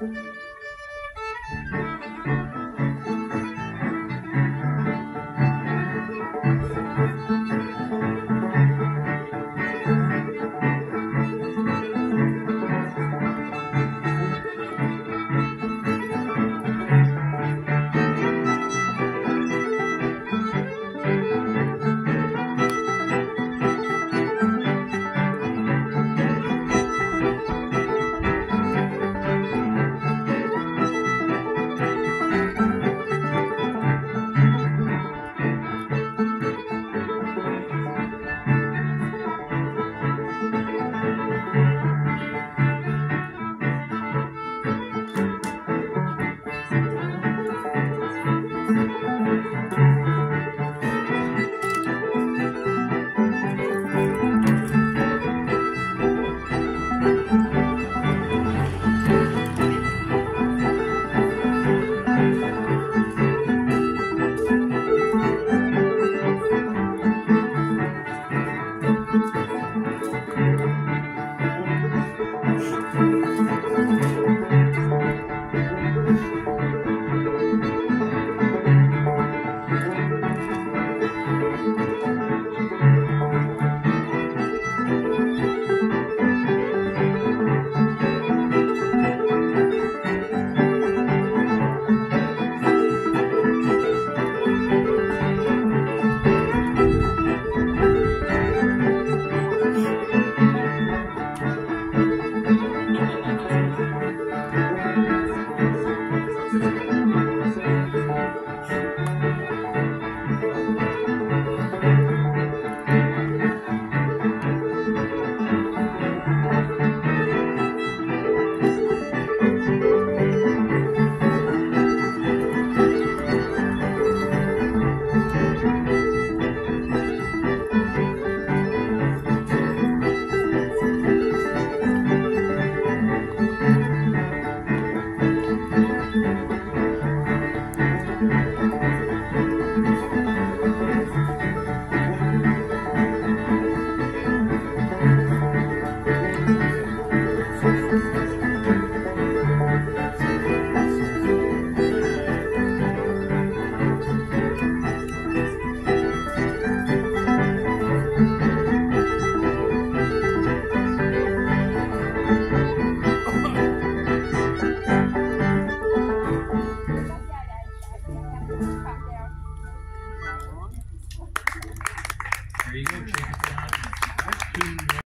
you There you go.